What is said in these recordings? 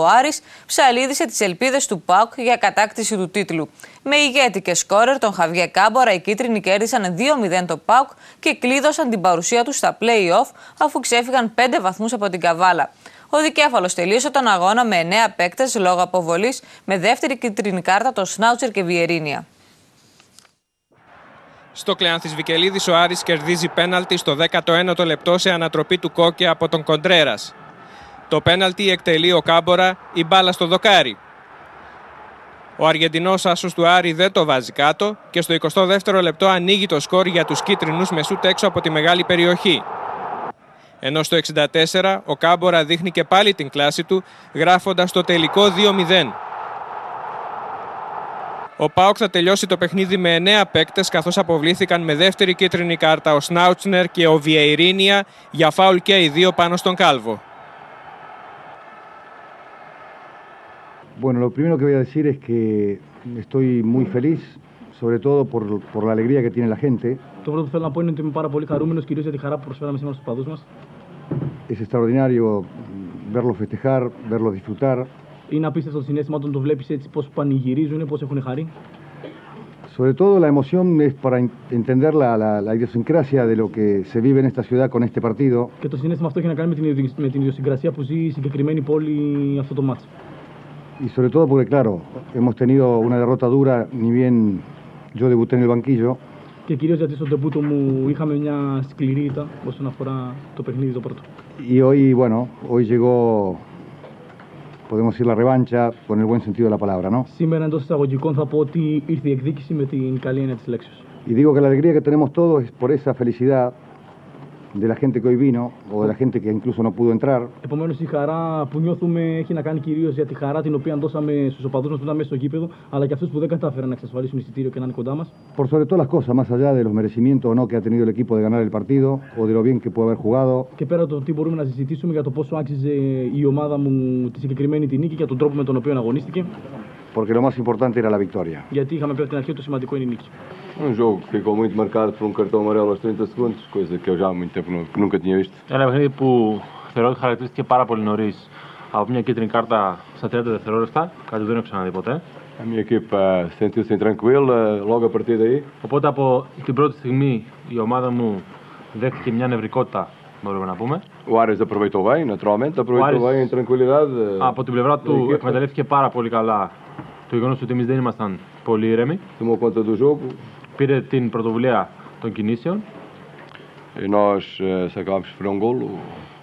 Ο Άρης ψαλίδησε τις ελπίδες του ΠΑΟΚ για κατάκτηση του τίτλου. Με ηγέτη και σκόρερ τον Χαβιέ Κάμπορα, οι κίτρινοι κέρδισαν 2-0 το ΠΑΟΚ και κλείδωσαν την παρουσία τους στα play-off αφού ξέφυγαν 5 βαθμούς από την Καβάλα. Ο δικέφαλος τελείωσε τον αγώνα με 9 παίκτες λόγω αποβολής, με δεύτερη κίτρινη κάρτα τον Σνάουτσερ και Βιερίνια. Στο Κλεάνθης Βικελίδης ο Άρης κερδίζει πέναλτι στο 19ο λεπτό σε ανατροπή του Κόκε από τον Κοντρέρας. Το πέναλτι εκτελεί ο Κάμπορα η μπάλα στο δοκάρι. Ο Αργεντινός άσος του Άρη δεν το βάζει κάτω και στο 22ο λεπτό ανοίγει το σκόρ για τους κίτρινους με σούτ έξω από τη μεγάλη περιοχή. Ενώ στο 64 ο Κάμπορα δείχνει και πάλι την κλάση του γράφοντας το τελικό 2-0. Ο Πάοκ θα τελειώσει το παιχνίδι με 9 παίκτες, καθώς αποβλήθηκαν με δεύτερη κίτρινη κάρτα ο Σνάουτσνερ και ο Βιεϊρίνια για φάουλ και οι δύο πάνω στον κάλβο. Bueno, lo primero que voy a decir es que estoy muy feliz, sobre todo por, por la alegría que tiene la gente. Το πρώτο που θέλω να πω είναι ότι είμαι πάρα πολύ χαρούμενο, κυρίω για τη χαρά που προσφέραμε σήμερα στου παδού μα. Es extraordinario verlos festejar, verlos disfrutar. Είναι απίστευτο το συνέστημα όταν το βλέπει έτσι, πώ πανηγυρίζουν, πώ έχουν χαρεί. Sobre todo la emoción es para en- entender la, la- la idiosincrasia de lo que se vive en esta ciudad con este partido. Και το συνέστημα αυτό έχει να κάνει με την, ιδιο- με την ιδιοσυγκρασία που ζει η συγκεκριμένη πόλη αυτό το μάτσο. Y sobre todo porque, claro, hemos tenido una derrota dura, ni bien yo debuté en el banquillo. Και κυρίω γιατί στο τεπούτο μου είχαμε μια σκληρή ήττα όσον αφορά το παιχνίδι το πρώτο. Y hoy, bueno, hoy llegó, podemos decir, la revancha con el buen sentido de la palabra, ¿no? Σήμερα εντό εισαγωγικών θα πω ότι ήρθε η εκδίκηση με την καλή έννοια τη λέξη. Y digo que la alegría que tenemos todos es por esa felicidad de la gente que hoy vino, o de la gente que incluso no pudo entrar, Επομένως, η χαρά που νιώθουμε έχει να κάνει κυρίως για τη χαρά την οποία δώσαμε στους οπαδούς μας που ήταν μέσα στο γήπεδο, αλλά και αυτούς που δεν κατάφεραν να εξασφαλίσουν εισιτήριο και να είναι κοντά μας. por sobre todas las cosas, más allá de los merecimientos o no que ha tenido el equipo de ganar el partido, o de lo bien que puede haber jugado, Και πέρα το τι μπορούμε να συζητήσουμε για το πόσο άξιζε η ομάδα μου τη συγκεκριμένη τη νίκη και τον τρόπο με τον οποίο αγωνίστηκε, porque lo más importante era la victoria. γιατί είχαμε πει από την αρχή ότι το σημαντικό είναι η νίκη. Um jogo que ficou muito marcado por um cartão amarelo aos 30 segundos, coisa que eu já há muito tempo nu- nunca tinha visto. Ένα παιχνίδι που θεωρώ ότι χαρακτηρίστηκε πάρα πολύ νωρί από μια κίτρινη κάρτα στα 30 δευτερόλεπτα, κάτι που δεν έχω ξαναδεί ποτέ. A minha equipa sentiu-se intranquila logo a partir daí. Οπότε από την πρώτη στιγμή η ομάδα μου δέχτηκε μια νευρικότητα, μπορούμε να πούμε. O Ares aproveitou bem, naturalmente, aproveitou Ares- bem em tranquilidade. Από την πλευρά του equipa. εκμεταλλεύτηκε πάρα πολύ καλά το γεγονός ότι εμείς δεν ήμασταν πολύ ήρεμοι. Tomou conta do jogo Πήρε την πρωτοβουλία των κινήσεων e nós eh, se acabámos de sofrer um golo.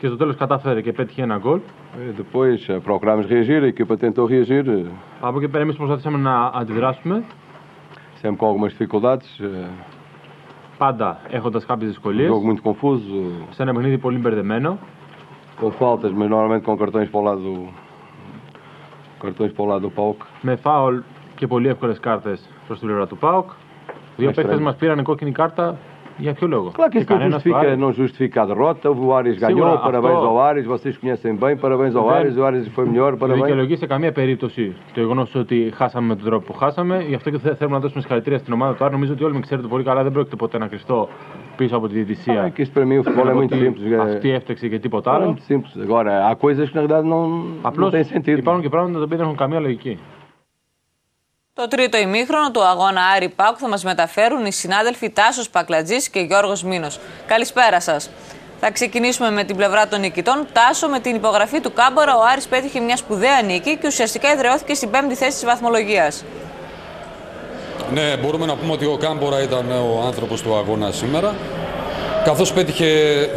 και στο τέλος κατάφερε και πέτυχε ένα γκολ. E depois eh, procurámos reagir, a equipa tentou reagir, eh, Από εκεί πέρα εμείς προσπαθήσαμε να αντιδράσουμε, sempre com algumas dificuldades. eh, πάντα έχοντας κάποιες Um δυσκολίες. jogo muito confuso, Σε ένα παιχνίδι πολύ μπερδεμένο. com faltas, mas normalmente com cartões para o lado do. Cartões para o lado do PAOK. με φάουλ και πολύ εύκολες κάρτες προς την πλευρά του ΠΑΟΚ. Δύο Μας παίκτες τρέμει. μας πήραν κόκκινη κάρτα. Για ποιο λόγο; Claro que isso não κανένας του justifica, Άρη. não justifica a derrota. O Ares Σίγουρα ganhou, αυτό- parabéns ao Ares, vocês conhecem bem, parabéns ao Δεν- Ares, o Ares foi melhor, Δεν parabéns. δικαιολογεί σε καμία περίπτωση το γεγονός ότι χάσαμε με τον τρόπο που χάσαμε. Γι' αυτό και θε- θέλουμε να δώσουμε συγχαρητήρια στην ομάδα του Άρη. Νομίζω ότι όλοι με ξέρετε πολύ καλά. Δεν πρόκειται ποτέ να κρυστώ πίσω από τη É διαιτησία. que isto para mim o futebol é muito Ότι simples. é- Αυτή έφταξε και τίποτα É άλλο. muito simples. Agora, há coisas que na verdade não, não Απλώς têm sentido. υπάρχουν και πράγματα τα οποία δεν έχουν καμία λογική. Το τρίτο ημίχρονο του αγώνα Άρη Πάουκ θα μας μεταφέρουν οι συνάδελφοι Τάσος Πακλατζής και Γιώργος Μήνος. Καλησπέρα σας. Θα ξεκινήσουμε με την πλευρά των νικητών. Τάσο, με την υπογραφή του Κάμπορα, ο Άρης πέτυχε μια σπουδαία νίκη και ουσιαστικά εδραιώθηκε στην πέμπτη θέση της βαθμολογίας. Ναι, μπορούμε να πούμε ότι ο Κάμπορα ήταν ο άνθρωπος του αγώνα σήμερα. Καθώς πέτυχε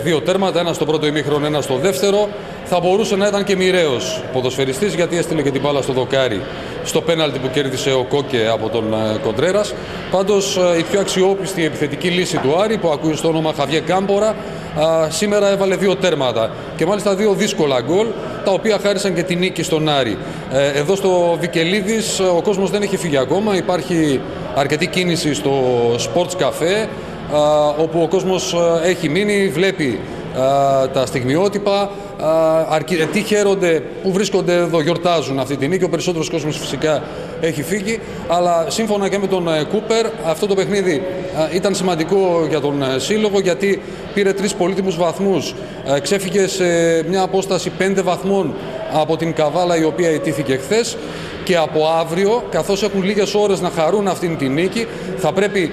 δύο τέρματα, ένα στο πρώτο ημίχρονο, ένα στο δεύτερο, θα μπορούσε να ήταν και μοιραίος ποδοσφαιριστής γιατί έστειλε και την μπάλα στο δοκάρι στο πέναλτι που κέρδισε ο Κόκε από τον ε, Κοντρέρας. Πάντως ε, η πιο αξιόπιστη επιθετική λύση του Άρη που ακούει στο όνομα Χαβιέ Κάμπορα α, σήμερα έβαλε δύο τέρματα και μάλιστα δύο δύσκολα γκολ τα οποία χάρισαν και την νίκη στον Άρη. Ε, εδώ στο Βικελίδης ε, ο κόσμος δεν έχει φύγει ακόμα, υπάρχει αρκετή κίνηση στο Sports Cafe α, όπου ο κόσμος ε, έχει μείνει, βλέπει α, τα στιγμιότυπα, α, αρκετοί χαίρονται που βρίσκονται εδώ, γιορτάζουν αυτή τη νίκη. Ο περισσότερος κόσμος φυσικά έχει φύγει, αλλά σύμφωνα και με τον ε, Κούπερ αυτό το παιχνίδι α, ήταν σημαντικό για τον ε, Σύλλογο γιατί πήρε τρεις πολύτιμους βαθμούς, ε, ξέφυγε σε μια απόσταση πέντε βαθμών από την Καβάλα η οποία ετήθηκε χθες και από αύριο, καθώς έχουν λίγες ώρες να χαρούν αυτήν την νίκη, θα πρέπει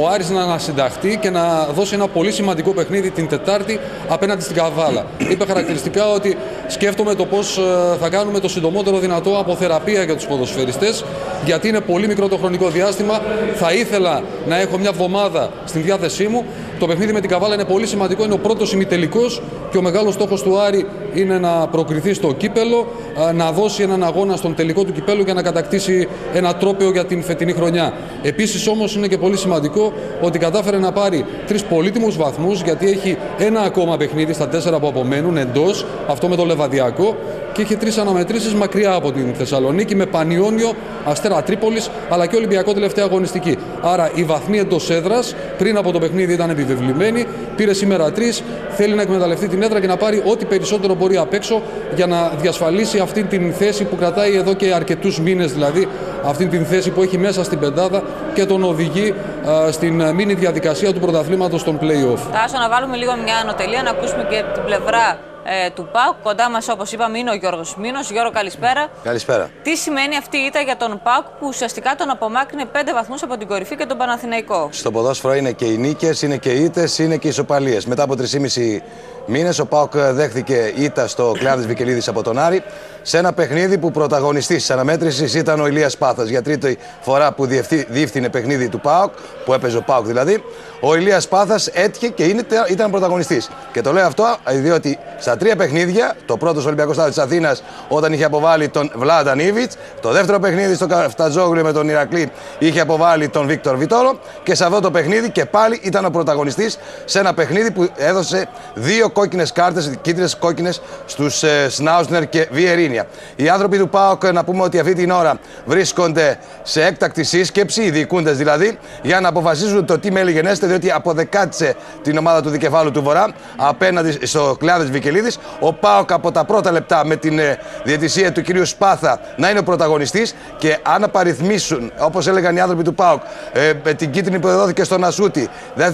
ο Άρης να ανασυνταχθεί και να δώσει ένα πολύ σημαντικό παιχνίδι την Τετάρτη απέναντι στην Καβάλα. Είπε χαρακτηριστικά ότι σκέφτομαι το πώς θα κάνουμε το συντομότερο δυνατό αποθεραπεία για τους ποδοσφαιριστές, γιατί είναι πολύ μικρό το χρονικό διάστημα. Θα ήθελα να έχω μια εβδομάδα στην διάθεσή μου. Το παιχνίδι με την Καβάλα είναι πολύ σημαντικό, είναι ο πρώτος ημιτελικός και ο μεγάλος στόχος του Άρη είναι να προκριθεί στο κύπελο, να δώσει έναν αγώνα στον τελικό του κυπέλου για να κατακτήσει ένα τρόπαιο για την φετινή χρονιά. Επίσης όμως είναι και πολύ σημαντικό ότι κατάφερε να πάρει τρεις πολύτιμους βαθμούς γιατί έχει ένα ακόμα παιχνίδι στα τέσσερα που απομένουν εντός, αυτό με το Λεβαδιακό και είχε τρεις αναμετρήσεις μακριά από την Θεσσαλονίκη με Πανιόνιο, Αστέρα Τρίπολης αλλά και Ολυμπιακό τελευταία αγωνιστική. Άρα η βαθμή εντός έδρας πριν από το παιχνίδι ήταν επιβεβλημένη. Πήρε σήμερα τρεις. Θέλει να εκμεταλλευτεί την έδρα και να πάρει ό,τι περισσότερο μπορεί απ' έξω για να διασφαλίσει αυτή την θέση που κρατάει εδώ και αρκετούς μήνες δηλαδή. Αυτή την θέση που έχει μέσα στην πεντάδα και τον οδηγεί α, στην μήνυ διαδικασία του πρωταθλήματος των play-off. Τάσο, να βάλουμε λίγο μια ανωτελεία, να ακούσουμε και την πλευρά ε, του ΠΑΟΚ. Κοντά μας, όπως είπαμε, είναι ο Γιώργος Μήνος. Γιώργο, καλησπέρα. Καλησπέρα. Τι σημαίνει αυτή η ήττα για τον ΠΑΟΚ που ουσιαστικά τον απομάκρυνε πέντε βαθμούς από την κορυφή και τον Παναθηναϊκό; Στο ποδόσφαιρο είναι και οι νίκες, είναι και οι ήττες, είναι και οι ισοπαλίες. Μετά από 3,5 μήνες ο ΠΑΟΚ δέχθηκε ήττα στο Κλάδης Βικελίδης από τον Άρη σε ένα παιχνίδι που πρωταγωνιστής της αναμέτρησης ήταν ο Ηλίας Πάθας. Για τρίτη φορά που διεύθυνε παιχνίδι του ΠΑΟΚ, που έπαιζε ο ΠΑΟΚ δηλαδή, ο Ηλίας Πάθας έτυχε και είναι, ήταν πρωταγωνιστής. Και το λέω αυτό διότι στα τρία παιχνίδια, το πρώτο στο Ολυμπιακό Στάδιο της Αθήνας όταν είχε αποβάλει τον Βλάνταν Ιβιτ, το δεύτερο παιχνίδι στο Καφταζόγλιο με τον Ηρακλή είχε αποβάλει τον Βίκτορ Βιτόρο και σε αυτό το παιχνίδι και πάλι ήταν ο πρωταγωνιστής σε ένα παιχνίδι που έδωσε δύο κόκκινες κάρτες, κίτρινες κόκκινες στους ε, Σνάουσνερ και Βιερίνια. Οι άνθρωποι του ΠΑΟΚ να πούμε ότι αυτή την ώρα βρίσκονται σε έκτακτη σύσκεψη, οι διοικούντες δηλαδή, για να αποφασίζουν το τι μέλη γενέστε, διότι αποδεκάτησε την ομάδα του δικεφάλου του Βορρά απέναντι στο κλάδε Βικελίδη. Ο ΠΑΟΚ από τα πρώτα λεπτά με την ε, διαιτησία του κυρίου Σπάθα να είναι ο πρωταγωνιστής και αν απαριθμίσουν, όπως έλεγαν οι άνθρωποι του ΠΑΟΚ, ε, με την κίτρινη που δόθηκε στον Ασούτη,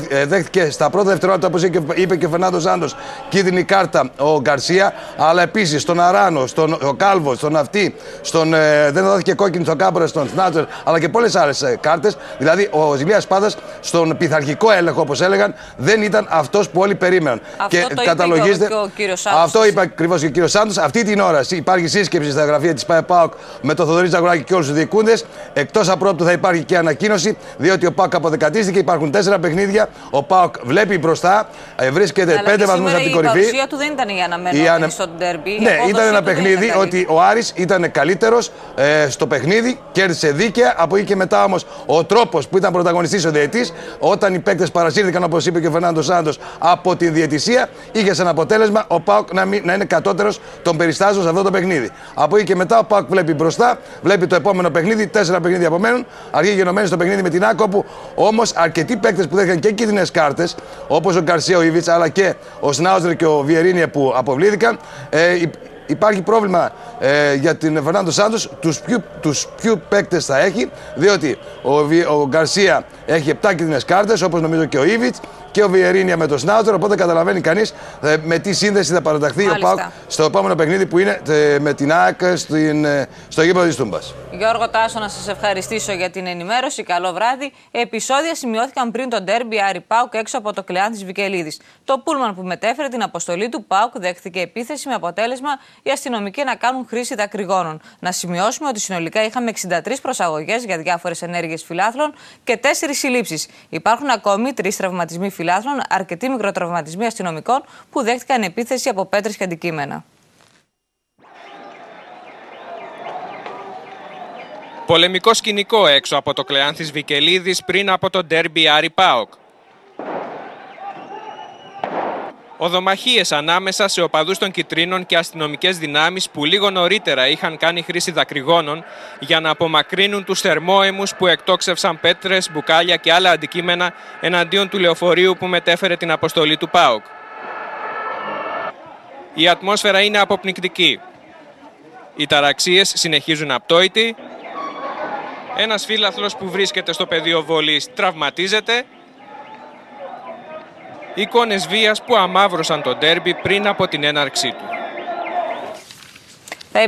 ε, δέχτηκε στα πρώτα δευτερόλεπτα, όπως είπε και ο Φερνάντος Ζάντο, κίτρινη κάρτα ο Γκαρσία, αλλά επίσης στον Αράνο, στον ο Κάλβος, στον Αυτή, στον, ε, δεν δόθηκε κόκκινη στον Κάμπορας, στον Σνάτσερ, αλλά και πολλές άλλες ε, κάρτες. Δηλαδή ο Ζηλίας Πάδα στον πειθαρχικό έλεγχο, όπως έλεγαν, δεν ήταν αυτός που όλοι περίμεναν. Αυτό και το καταλογίζεται. είπε και ο κύριος Σάντος. Αυτό είπε ακριβώς και ο κύριος Σάντος. Αυτή την ώρα υπάρχει σύσκεψη στα γραφεία της ΠΑΕΠΑΟΚ με τον Θοδωρή Ζαγουράκη και όλους τους διοικούντες. Εκτός απρόπτου θα υπάρχει και ανακοίνωση, διότι ο ΠΑΟΚ αποδεκατίστηκε. Υπάρχουν τέσσερα παιχνίδια. Ο ΠΑΟΚ βλέπει μπροστά, ε, βρίσκεται Αλλά πέντε και βαθμούς σήμερα από την Η κορυφή. παρουσία του δεν ήταν η αναμενόμενη Η ανε- στο ντέρμπι. Η Ναι, απόδοσή ήταν ένα του δεν παιχνίδι ήταν καλή. ότι ο Άρης ήταν καλύτερος ε, στο παιχνίδι, κέρδισε δίκαια. Από εκεί και μετά όμως ο τρόπος που ήταν πρωταγωνιστής ο διαιτή, όταν οι παίκτες παρασύρθηκαν, όπως είπε και ο Φερνάντος Σάντος, από τη διαιτησία, είχε σαν αποτέλεσμα ο Πάουκ να, μην- να είναι κατώτερος των περιστάσεων σε αυτό το παιχνίδι. Από εκεί και μετά ο Πάουκ βλέπει μπροστά, βλέπει το επόμενο παιχνίδι, τέσσερα παιχνίδια απομένουν, αργεί γενομένοι στο παιχνίδι με την Άκο, που όμως αρκετοί παίκτες που δέχτηκαν και κίτρινες κάρτες, όπως ο Γκαρσία ο Ιβίτ, αλλά και ο Σνάουζερ και ο Βιερίνια που αποβλήθηκαν, ε, υ- Υπάρχει πρόβλημα ε, για την Φερνάντο Σάντος. Τους ποιου, τους ποιου παίκτες θα έχει, διότι ο, Βι- ο Γκαρσία έχει 7 κίτρινες κάρτες, όπως νομίζω και ο Ήβιτ και ο Βιερίνια με τον Σνάουτερ. Οπότε καταλαβαίνει κανείς με τι σύνδεση θα παραταχθεί ο Μάλιστα. Πάουκ στο επόμενο παιχνίδι που είναι ε, με την ΑΕΚ στην, ε, στο γήπεδο της Τούμπας. Γιώργο Τάσο, να σας ευχαριστήσω για την ενημέρωση. Καλό βράδυ. Επισόδια σημειώθηκαν πριν τον ντέρμπι Άρη Πάουκ έξω από το κλεάν της Βικελίδης. Το πούλμαν που μετέφερε την αποστολή του Πάουκ δέχθηκε επίθεση με αποτέλεσμα οι αστυνομικοί να κάνουν χρήση δακρυγόνων. Να σημειώσουμε ότι συνολικά είχαμε 63 προσαγωγές για διάφορες ενέργειες φιλάθλων και 4 συλλήψεις. Υπάρχουν ακόμη 3 τραυματισμοί φιλάθλων, αρκετοί μικροτραυματισμοί αστυνομικών που δέχτηκαν επίθεση από πέτρες και αντικείμενα. Πολεμικό σκηνικό έξω από το Κλεάνθης Βικελίδης πριν από το ντέρμπι Άρη Πάοκ. Οδομαχίες ανάμεσα σε οπαδούς των Κιτρίνων και αστυνομικές δυνάμεις που λίγο νωρίτερα είχαν κάνει χρήση δακρυγόνων για να απομακρύνουν τους θερμόαιμους που εκτόξευσαν πέτρες, μπουκάλια και άλλα αντικείμενα εναντίον του λεωφορείου που μετέφερε την αποστολή του ΠΑΟΚ. Η ατμόσφαιρα είναι αποπνικτική. Οι ταραξίες συνεχίζουν απτόητοι, ένας φίλαθλος που βρίσκεται στο πεδίο βολής τραυματίζεται. Εικόνες βίας που αμάβρωσαν τον ντέρμπι πριν από την έναρξή του. Θα